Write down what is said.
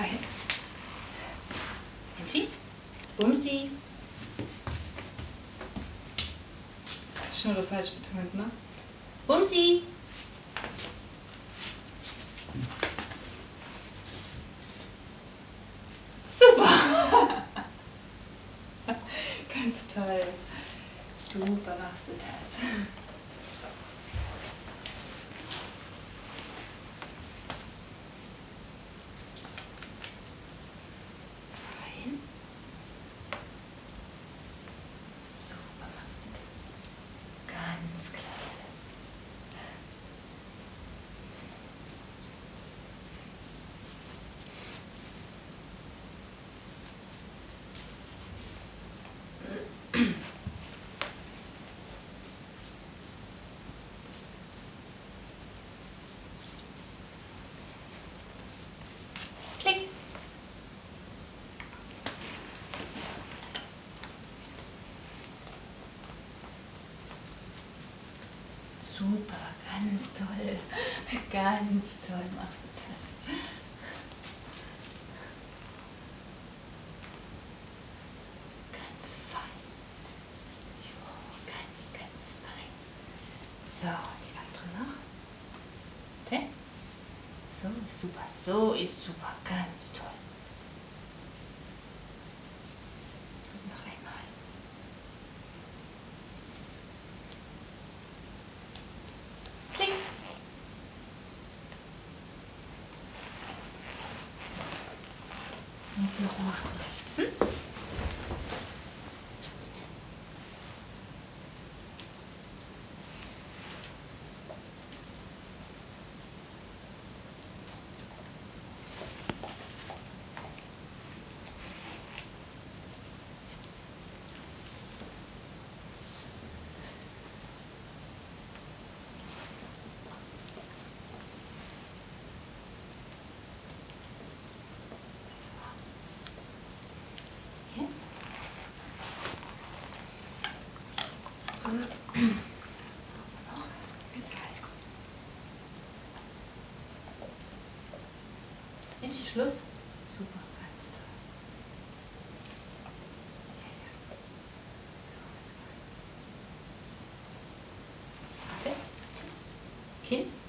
Hi. Menchi? Bumsi? Schnurre falsch betont, ne? Bumsi? Super! Ganz toll. Super machst du das. Rein. Super machst du das. Ganz klasse. Klick. Super, ganz toll. Ganz toll machst du das. Ganz fein. Jo, ganz, ganz fein. So, die andere noch. So ist super, so ist super, ganz toll. Jetzt nochmal. Sitzen. Endlich Schluss. Super, ganz toll. Ja, ja. So, so. Warte. Kinn.